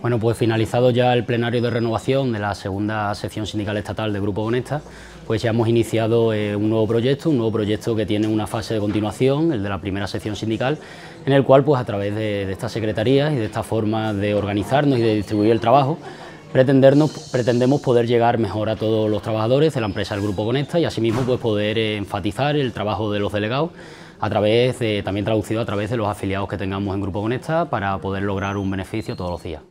Bueno, pues finalizado ya el plenario de renovación de la segunda sección sindical estatal de Grupo Honesta, pues ya hemos iniciado eh, un nuevo proyecto, un nuevo proyecto que tiene una fase de continuación, el de la primera sección sindical, en el cual pues a través de, de estas secretarías y de esta forma de organizarnos y de distribuir el trabajo, pretendemos poder llegar mejor a todos los trabajadores de la empresa del Grupo Conecta y asimismo pues poder eh, enfatizar el trabajo de los delegados a través, de también traducido a través de los afiliados que tengamos en Grupo Conecta para poder lograr un beneficio todos los días.